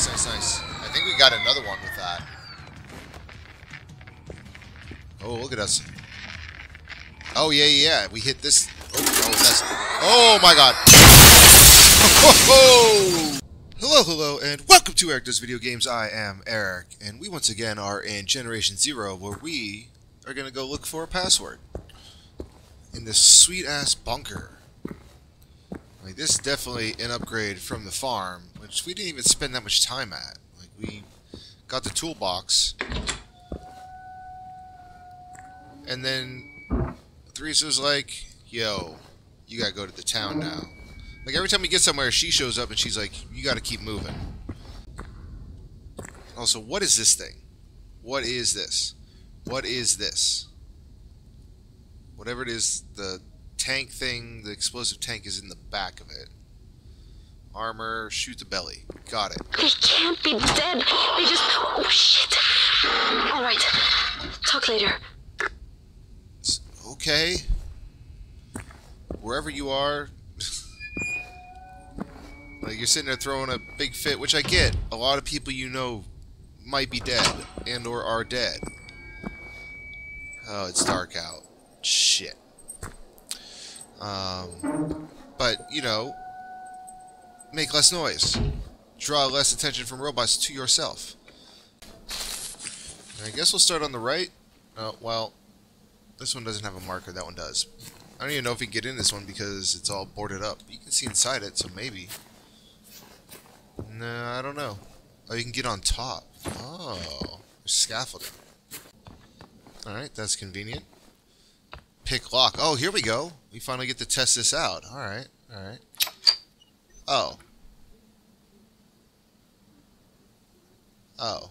Nice, nice, nice. I think we got another one with that. Oh, look at us. Oh, yeah, yeah. We hit this. Oh, that's... oh my god. Hello, hello, and welcome to Eric Does Video Games. I am Eric, and we once again are in Generation Zero, where we are going to go look for a password. In this sweet-ass bunker. Like, this is definitely an upgrade from the farm, which we didn't even spend that much time at. Like, we got the toolbox, and then Theresa's like, yo, you gotta go to the town now. Like, every time we get somewhere, she shows up and she's like, you gotta keep moving. Also, what is this thing? What is this? What is this? Whatever it is, the tank thing, the explosive tank is in the back of it. Armor, shoot the belly. Got it. They can't be dead. They just. Oh, shit. Alright. Talk later. Okay. Wherever you are. like, you're sitting there throwing a big fit, which I get. A lot of people you know might be dead and or are dead. Oh, it's dark out. Shit. Um, but, you know, make less noise. Draw less attention from robots to yourself. I guess we'll start on the right. Oh, well, this one doesn't have a marker. That one does. I don't even know if we can get in this one because it's all boarded up. You can see inside it, so maybe. No, I don't know. Oh, you can get on top. Oh, scaffolding. Alright, that's convenient. Pick lock. Oh, here we go. We finally get to test this out. Alright, alright. Oh. Oh.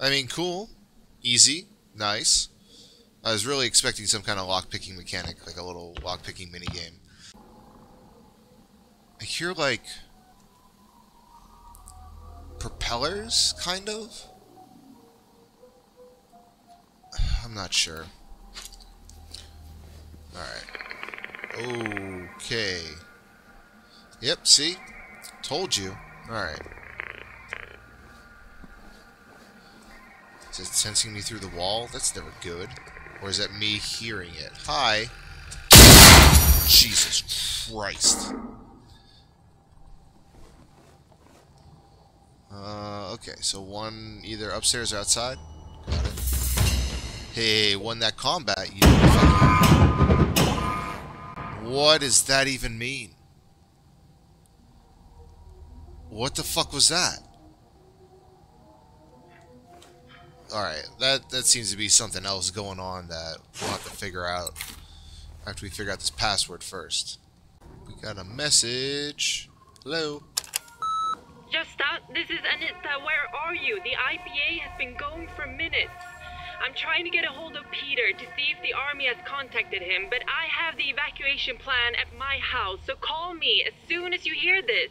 I mean, cool. Easy. Nice. I was really expecting some kind of lock-picking mechanic, like a little lock-picking minigame. I hear, like... propellers, kind of? I'm not sure. Alright. Okay. Yep, see? Told you. Alright. Is it sensing me through the wall? That's never good. Or is that me hearing it? Hi. Jesus Christ. Uh, okay, so one either upstairs or outside. Got it. Hey, won that combat, you What does that even mean? What the fuck was that? Alright, that, that seems to be something else going on that we'll have to figure out after we figure out this password first. We got a message. Hello? Justa, this is Anita. Where are you? The IPA has been going for minutes. I'm trying to get a hold of Peter to see if the army has contacted him, but I have the evacuation plan at my house, so call me as soon as you hear this.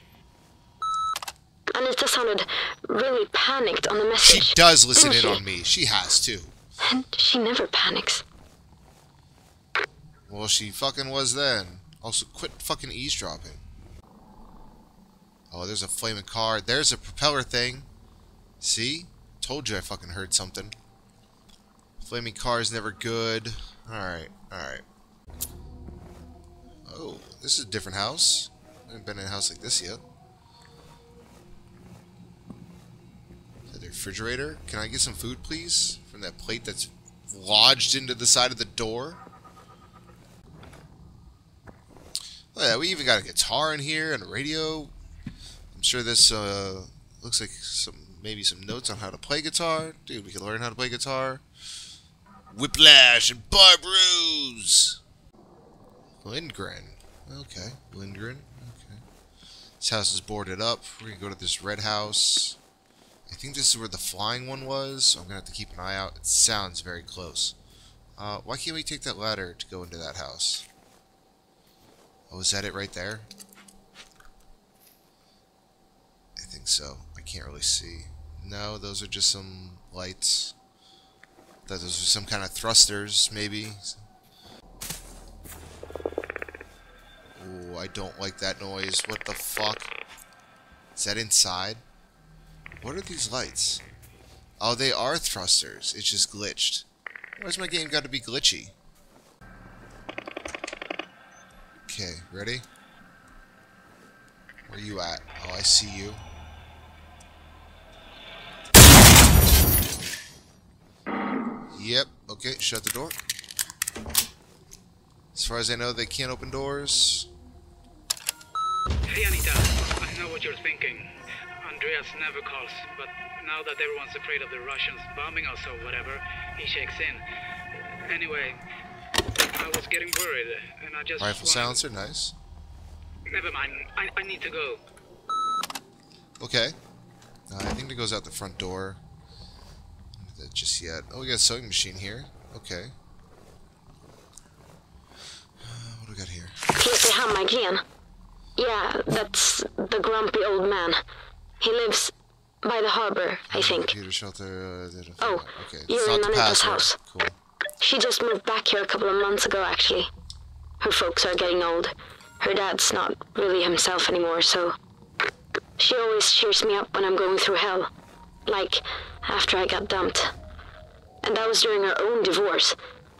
Anita sounded really panicked on the message. She does listen in she? on me. She has to. And she never panics. Well, she fucking was then. Also, quit fucking eavesdropping. Oh, there's a flaming car. There's a propeller thing. See? Told you I fucking heard something. Flaming car is never good. Alright, alright. Oh, this is a different house. I haven't been in a house like this yet. Is that the refrigerator? Can I get some food, please? From that plate that's lodged into the side of the door? Oh yeah, we even got a guitar in here and a radio. I'm sure this uh, looks like some maybe some notes on how to play guitar. Dude, we can learn how to play guitar. Whiplash and Barbaroos. Lindgren. Okay, Lindgren. Okay. This house is boarded up. We're gonna go to this red house. I think this is where the flying one was. I'm gonna have to keep an eye out. It sounds very close. Uh, why can't we take that ladder to go into that house? Oh, is that it right there? I think so. I can't really see. No, those are just some lights. Thought those are some kind of thrusters, maybe. Oh, I don't like that noise. What the fuck? Is that inside? What are these lights? Oh, they are thrusters. It's just glitched. Why's my game got to be glitchy? Okay, ready? Where are you at? Oh, I see you. Yep. Okay, shut the door. As far as I know, they can't open doors. Hey Anita, I know what you're thinking. Andreas never calls, but now that everyone's afraid of the Russians bombing us or whatever, he shakes in. Anyway, I was getting worried, and I just Rifle silencer, nice. Never mind. I, I need to go. Okay. Uh, I think it goes out the front door. That Just yet. Oh, we got a sewing machine here. Okay. Uh, what do we got here? Here's the hammer again. Yeah, that's the grumpy old man. He lives by the harbor, I think. Computer shelter. Uh, Oh, okay. you're not in the Anita's house. Cool. She just moved back here a couple of months ago, actually. Her folks are getting old. Her dad's not really himself anymore, so. She always cheers me up when I'm going through hell. Like, after I got dumped. And that was during her own divorce.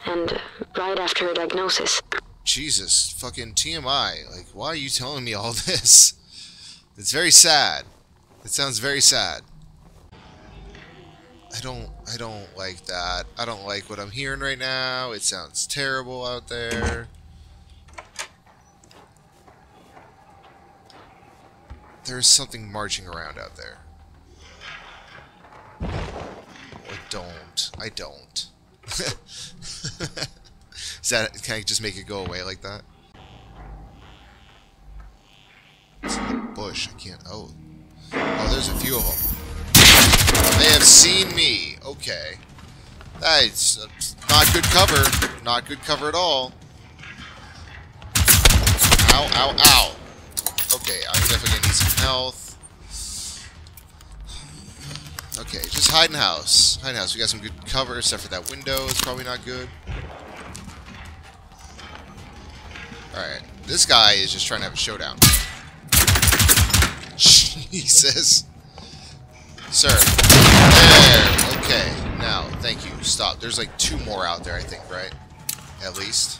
And right after her diagnosis. Jesus, fucking TMI. Like, why are you telling me all this? It's very sad. It sounds very sad. I don't I don't like that. I don't like what I'm hearing right now. It sounds terrible out there. There's something marching around out there. I don't. I don't. Is that can I just make it go away like that? It's in the bush. I can't. Oh, oh, there's a few of them. They have seen me. Okay, that's not good cover. Not good cover at all. Ow! Ow! Ow! Okay, I'm definitely gonna need some health. Okay, just hide in house. Hide in house. We got some good cover, except for that window. It's probably not good. Alright. This guy is just trying to have a showdown. Jesus. Sir. There. Okay. Now, thank you. Stop. There's like two more out there, I think, right? At least.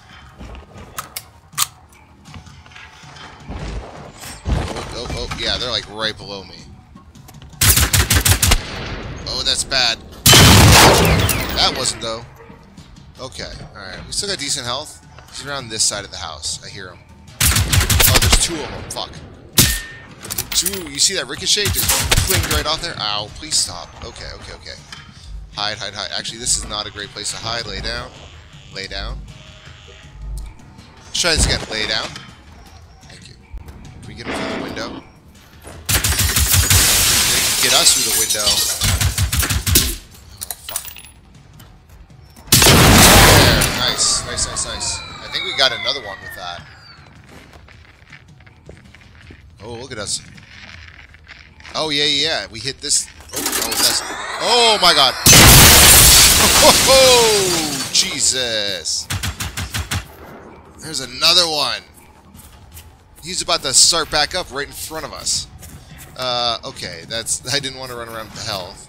Oh, oh, oh. Yeah, they're like right below me. That's bad. That wasn't, though. Okay. Alright. We still got decent health. He's around this side of the house. I hear him. Oh, there's two of them. Fuck. Two. You see that ricochet just flinged right off there? Ow. Please stop. Okay, okay, okay. Hide, hide, hide. Actually, this is not a great place to hide. Lay down. Lay down. Let's try this again. Lay down. Thank you. Can we get him through the window? They can get us through the window. Nice. Nice, nice, nice. I think we got another one with that. Oh, look at us. Oh, yeah, yeah. We hit this. Oh, oh, that's. Oh, my God. Oh, Jesus. There's another one. He's about to start back up right in front of us. Uh, okay. That's. I didn't want to run around with the health.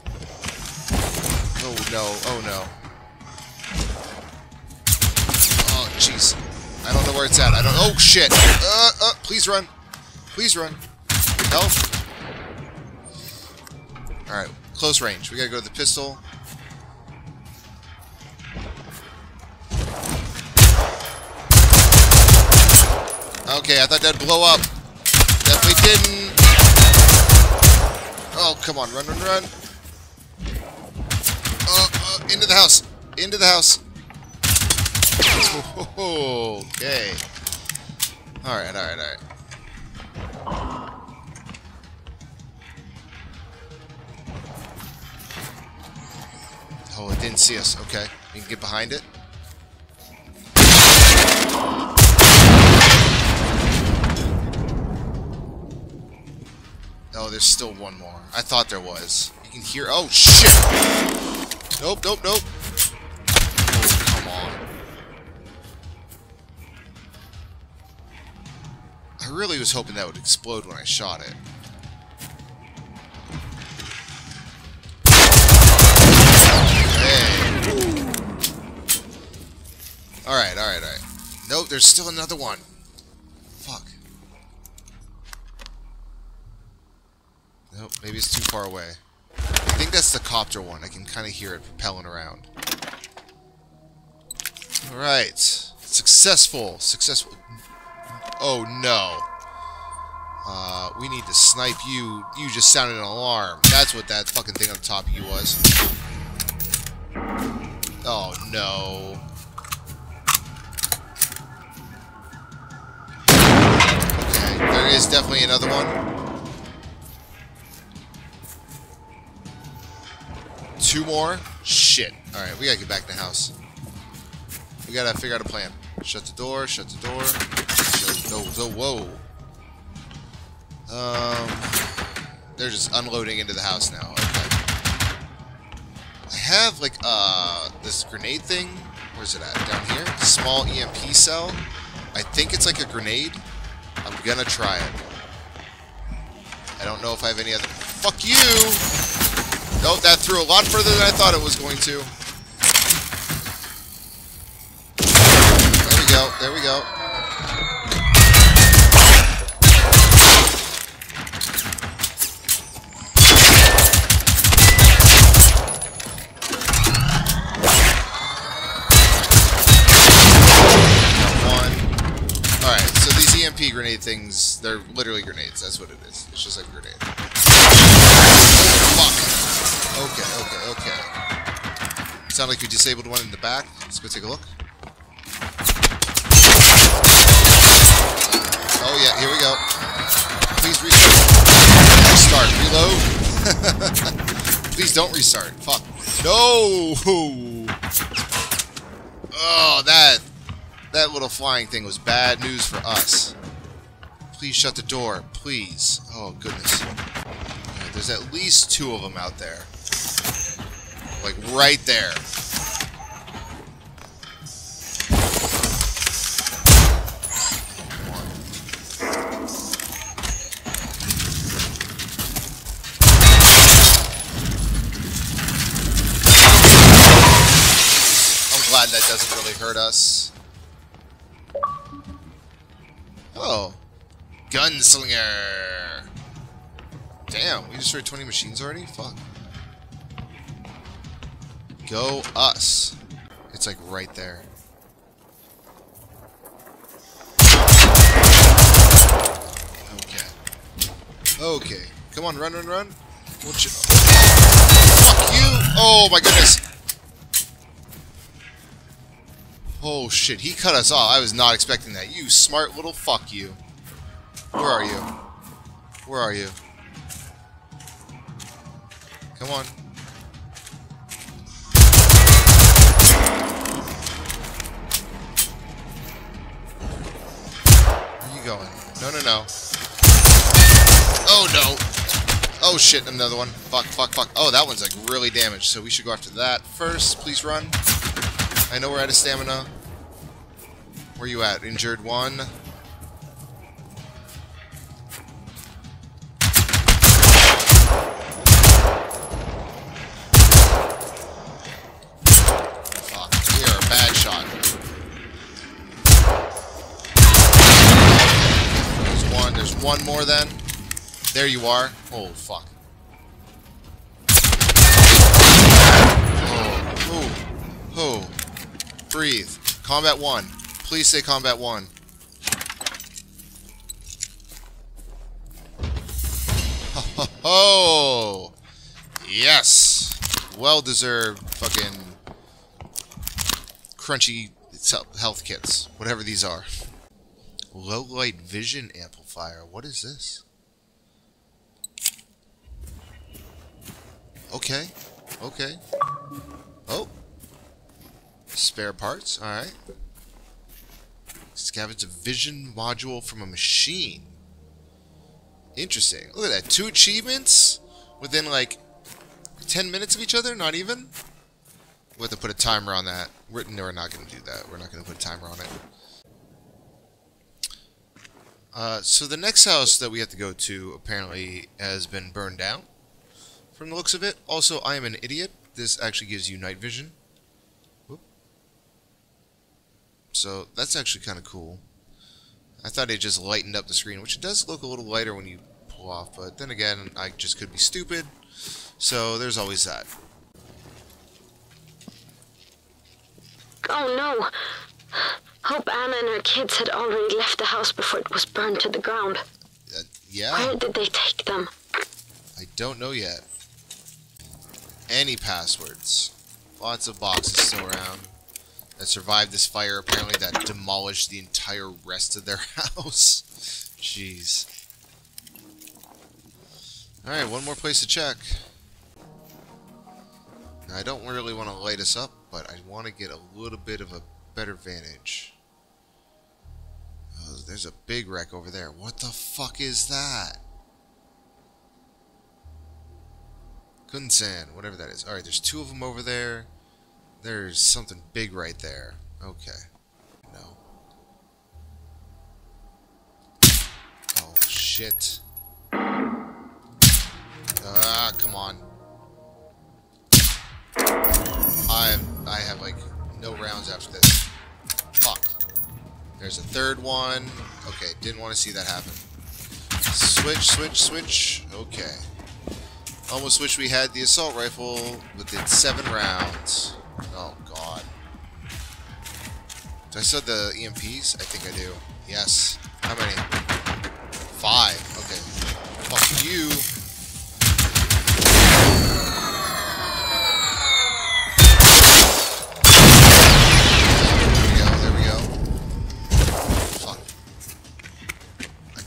Oh, no. Oh, no. Jeez. I don't know where it's at. I don't. Oh, shit. Uh, uh, please run. Please run. Health. Alright, close range. We gotta go to the pistol. Okay, I thought that'd blow up. Definitely didn't. Oh, come on. Run, run, run. Uh, uh, into the house. Into the house. Okay. Alright, alright, alright. Oh, it didn't see us. Okay. We can get behind it. Oh, there's still one more. I thought there was. You can hear. Oh, shit! Nope, nope, nope. really was hoping that would explode when I shot it. Hey. Alright, alright, alright. Nope, there's still another one. Fuck. Nope, maybe it's too far away. I think that's the copter one. I can kind of hear it propelling around. Alright. Successful. Successful. Oh, no. Uh, we need to snipe you. You just sounded an alarm. That's what that fucking thing on the top of you was. Oh, no. Okay, there is definitely another one. Two more? Shit. Alright, we gotta get back in the house. We gotta figure out a plan. Shut the door, shut the door. Oh, oh, whoa. Um, they're just unloading into the house now. Okay. I have, like, uh, this grenade thing. Where's it at? Down here? Small EMP cell. I think it's like a grenade. I'm gonna try it. I don't know if I have any other... Fuck you! Nope, that threw a lot further than I thought it was going to. There we go, there we go. One. Alright, so these Grenade things, they're literally grenades. That's what it is. It's just a grenade. Fuck. Okay, okay, okay. Sound like you disabled one in the back. Let's go take a look. Oh yeah, here we go. Please restart. Restart. Reload. Please don't restart. Fuck. No! Oh, that that little flying thing was bad news for us. Please shut the door. Please. Oh, goodness. Yeah, there's at least two of them out there. Like, right there. I'm glad that doesn't really hurt us. Gunslinger! Damn, we destroyed 20 machines already? Fuck. Go us. It's like right there. Okay. Okay. Come on, run, run, run. Fuck you! Oh my goodness! Oh shit, he cut us off. I was not expecting that. You smart little fuck you. Where are you? Where are you? Come on. Where are you going? No, no, no. Oh no! Oh shit, another one. Fuck, fuck, fuck. Oh, that one's like really damaged, so we should go after that first. Please run. I know we're out of stamina. Where you at? Injured one. One. More then. There you are. Oh, fuck. Oh, oh, oh. Breathe. Combat 1. Please say Combat 1. Ho, ho, ho. Yes. Well deserved fucking crunchy health kits. Whatever these are. Low light vision amplifier. What is this? Okay. Okay. Oh. Spare parts. Alright. Scavenge a vision module from a machine. Interesting. Look at that. Two achievements within like 10 minutes of each other? Not even? We'll have to put a timer on that. We're, no, we're not going to do that. We're not going to put a timer on it. Uh, so the next house that we have to go to apparently has been burned down from the looks of it. Also, I am an idiot. This actually gives you night vision. Whoop. So that's actually kind of cool. I thought it just lightened up the screen, which it does look a little lighter when you pull off, but then again, I just could be stupid. So there's always that. Oh no! Hope Anna and her kids had already left the house before it was burned to the ground. Uh, yeah, Where did they take them? I don't know yet. Any passwords. Lots of boxes still around that survived this fire, apparently that demolished the entire rest of their house. Jeez. Alright, one more place to check. Now, I don't really want to light us up, but I want to get a little bit of a better vantage. Oh, there's a big wreck over there. What the fuck is that? Kunsan, whatever that is. Alright, there's two of them over there. There's something big right there. Okay. No. Oh, shit. Ah, come on. I I have like no rounds after this. Fuck. There's a third one. Okay, didn't want to see that happen. Switch, switch, switch. Okay. Almost wish we had the assault rifle, it's seven rounds. Oh god. Do I still have the EMPs? I think I do. Yes. How many? Five. Okay. Fuck you.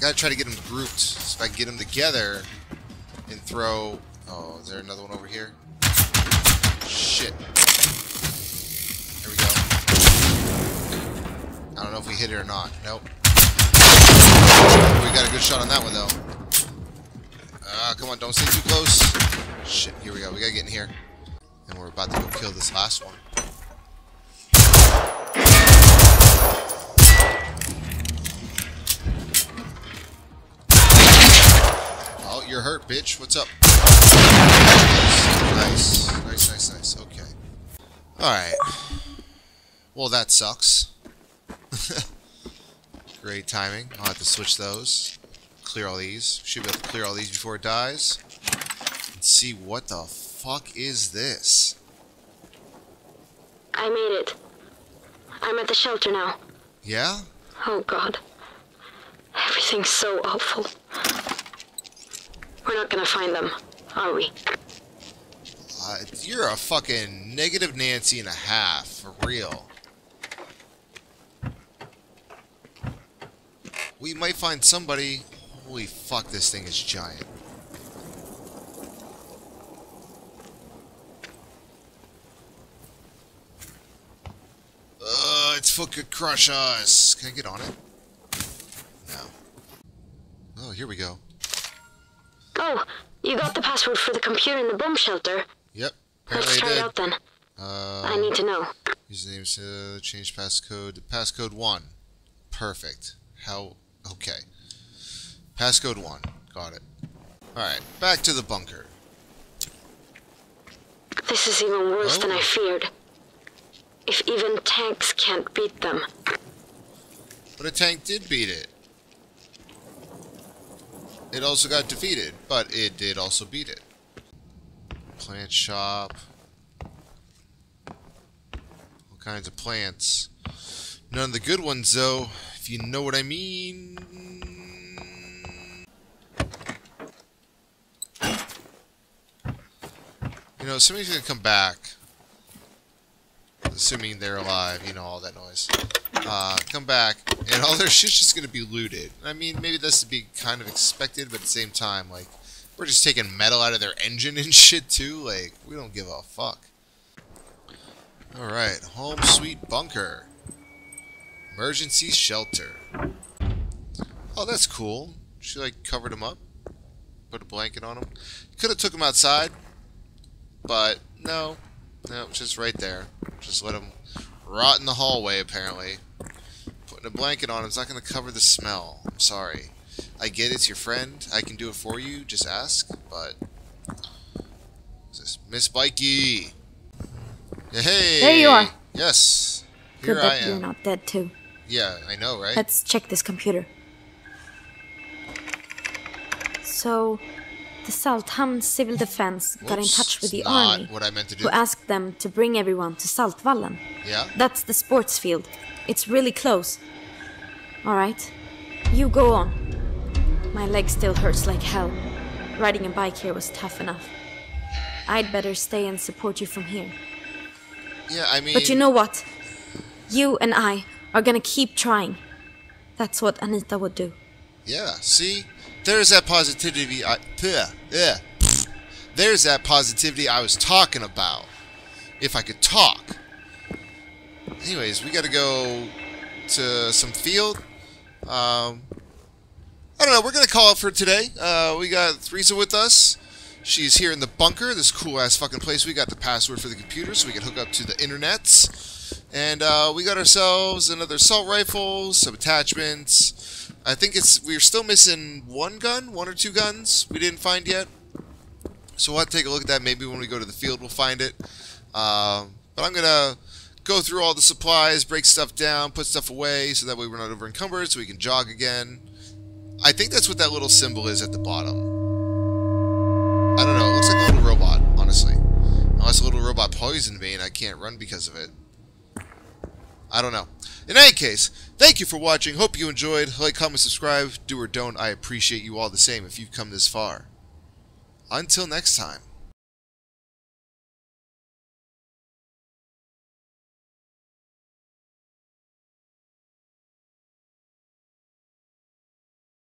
Gotta try to get them grouped. So if I can get them together and throw... Oh, is there another one over here? Shit. There we go. I don't know if we hit it or not. Nope. We got a good shot on that one, though. Ah, come on, don't stay too close. Shit, here we go. We gotta get in here. And we're about to go kill this last one. You're hurt, bitch. What's up? Nice. Nice, nice, nice. Okay. Alright. Well, that sucks. Great timing. I'll have to switch those. Clear all these. Should be able to clear all these before it dies. And see what the fuck is this. I made it. I'm at the shelter now. Yeah? Oh god. Everything's so awful. We're not gonna find them, are we? Uh, you're a fucking negative Nancy and a half, for real. We might find somebody. Holy fuck, this thing is giant. Ugh, its could crush us. Can I get on it? No. Oh, here we go. Oh, you got the password for the computer in the bomb shelter. Yep. Let's try it out then. Uh, I need to know. Username uh, change passcode passcode one. Perfect. How? Okay. Passcode one. Got it. All right. Back to the bunker. This is even worse than Oh. I feared. If even tanks can't beat them. But a tank did beat it. It also got defeated, but it did also beat it. Plant shop. All kinds of plants. None of the good ones, though, if you know what I mean. You know, somebody's gonna come back. Assuming they're alive, you know, all that noise. Uh, come back, and all their shit's just gonna be looted. I mean, maybe this would be kind of expected, but at the same time, like, we're just taking metal out of their engine and shit, too. Like, we don't give a fuck. Alright, home sweet bunker. Emergency shelter. Oh, that's cool. She, like, covered him up. Put a blanket on him. Could have took him outside, but no. No, just right there. Just let him rot in the hallway, apparently. Putting a blanket on it's not going to cover the smell. I'm sorry. I get it's your friend. I can do it for you. Just ask. But. Miss Bikey! Hey! There you are. Yes. here Good I that am. you're not dead too. Yeah, I know, right? Let's check this computer. So, the Salthamn Civil Defense got in touch with the army, what I meant to do. who asked them to bring everyone to Saltvallen. yeah. That's the sports field. It's really close. Alright, you go on. My leg still hurts like hell. Riding a bike here was tough enough. I'd better stay and support you from here. Yeah, I mean. But you know what? You and I are gonna keep trying. That's what Anita would do. Yeah, see? There's that positivity. I, yeah, yeah. There's that positivity I was talking about. If I could talk. Anyways, we gotta go to some field. Um, I don't know. We're gonna call it for today. Uh, we got Theresa with us. She's here in the bunker, this cool ass fucking place. We got the password for the computer so we can hook up to the internets. And uh, we got ourselves another assault rifle, some attachments. I think it's we're still missing one gun, one or two guns we didn't find yet. So we'll have to take a look at that. Maybe when we go to the field, we'll find it. Um, but I'm gonna go through all the supplies, break stuff down, put stuff away, so that way we're not over encumbered, so we can jog again. I think that's what that little symbol is at the bottom. I don't know. It looks like a little robot, honestly. Unless a little robot poisoned me and I can't run because of it. I don't know. In any case, thank you for watching. Hope you enjoyed. Like, comment, subscribe. Do or don't. I appreciate you all the same if you've come this far. Until next time.